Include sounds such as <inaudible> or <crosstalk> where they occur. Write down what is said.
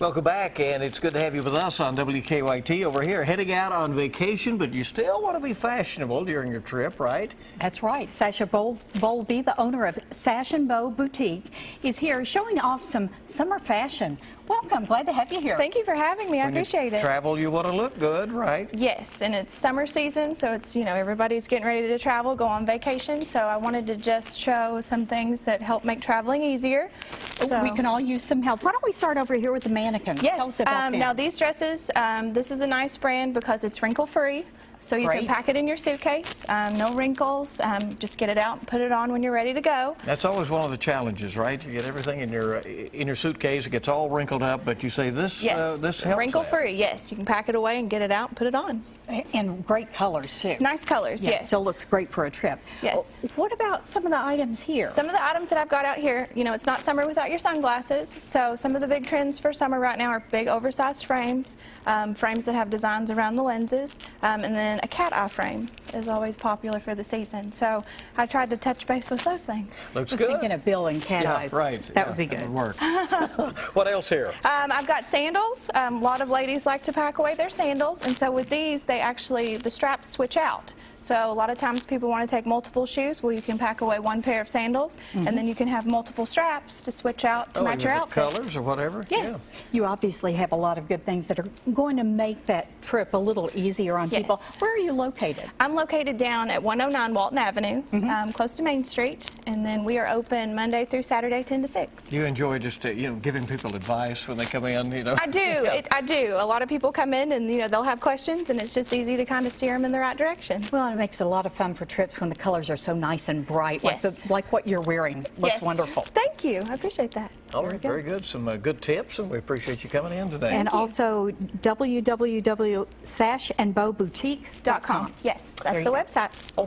Welcome back, and it's good to have you with us on WKYT over here, heading out on vacation, but you still want to be fashionable during your trip, right? That's right. Sasha Bol- Bowlby, the owner of Sash and Bow Boutique, is here showing off some summer fashion. Welcome. Glad to have you here. Thank you for having me. I When you appreciate it. Travel, you want to look good, right? Yes, and it's summer season, so it's, you know, everybody's getting ready to travel, go on vacation. So I wanted to just show some things that help make traveling easier. So We can all use some help. Why don't we start over here with the mannequins? Yes. Tell us about um. Now these dresses, um, this is a nice brand because it's wrinkle free. So you Great. can pack it in your suitcase, um, no wrinkles. Um, just get it out and put it on when you're ready to go. That's always one of the challenges, right? You get everything in your uh, in your suitcase, it gets all wrinkled up, but you say this Yes, uh, this helps wrinkle that. free. Yes, you can pack it away and get it out and put it on. And great colors, too. Nice colors. Yeah, yes. Still looks great for a trip. Yes. Oh, What about some of the items here? Some of the items that I've got out here, you know, it's not summer without your sunglasses. So some of the big trends for summer right now are big oversized frames, um, frames that have designs around the lenses, um, and then a cat eye frame is always popular for the season. So I tried to touch base with those things. Looks was good. thinking of Bill and Cat yeah, Eyes. right. That yeah, would be good. That would work. <laughs> what else here? Um, I've got sandals. Um, a lot of ladies like to pack away their sandals, and so with these, they actually the straps switch out. So a lot of times people want to take multiple shoes. Well, you can pack away one pair of sandals, and then you can have multiple straps to switch out to oh, match and your the outfits. colors or whatever? Yes. You obviously have a lot of good things that are going to make that trip a little easier on people. Yes. Where are you located? I'm located down at 109 Walton Avenue, um, close to Main Street, and then we are open Monday through Saturday, 10 to 6. You enjoy just uh, you know giving people advice when they come in? You know. I do. <laughs> Yeah. It, I do. A lot of people come in and you know they'll have questions, and it's just easy to kind of steer them in the right direction. Well, it makes it a lot of fun for trips when the colors are so nice and bright, like, the, like what you're wearing. Looks Yes. wonderful. Thank you. I appreciate that. All right, very good. Some uh, good tips, and we appreciate you coming in today. And also www.sashandbowboutique.com. Yes, that's the go. website. okay.